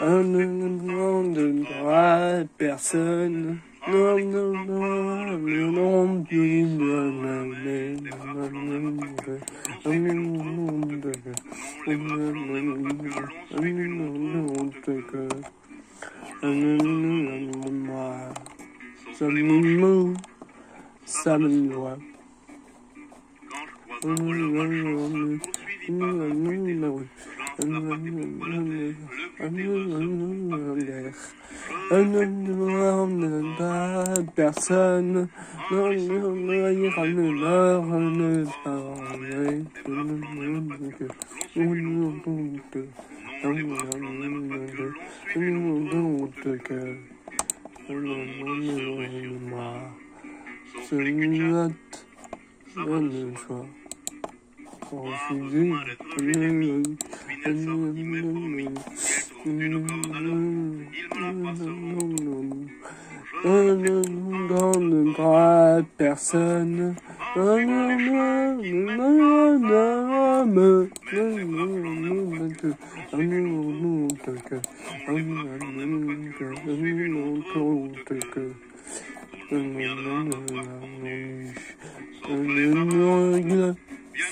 Un nom de droit, personne. Non, non, non, le Samumu, Samuwa. Ne ne personne.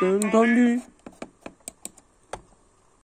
Sen tam bir